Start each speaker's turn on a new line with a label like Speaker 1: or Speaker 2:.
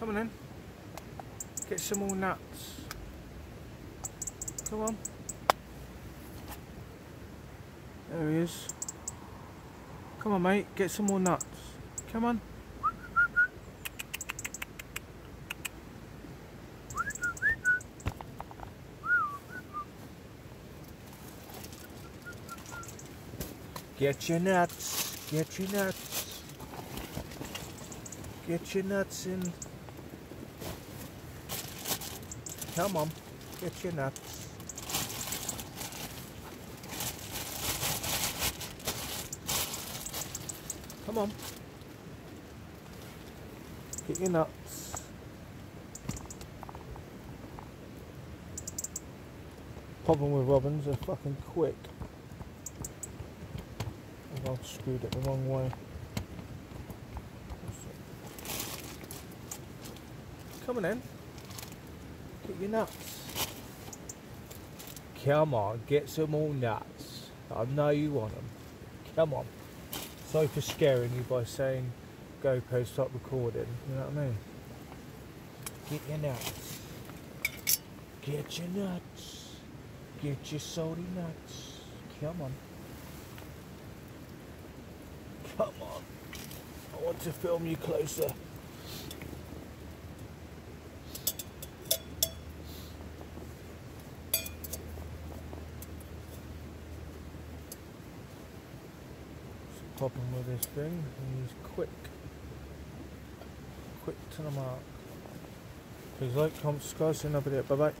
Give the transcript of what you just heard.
Speaker 1: Come on in. Get some more nuts. Come on. There he is. Come on, mate. Get some more nuts. Come on. Get your nuts. Get your nuts. Get your nuts in. Come on. Get your nuts. Come on. Get your nuts. Problem with robins, they're fucking quick. I've screwed it the wrong way. Come on in. Get your nuts. Come on, get some more nuts. I know you want them. Come on. Sorry for scaring you by saying GoPro stop recording. You know what I mean? Get your nuts. Get your nuts. Get your salty nuts. Come on. Come on. I want to film you closer. Problem with this thing. He's quick. Quick to the mark. Please like, comment, subscribe, see you in another video. Bye bye.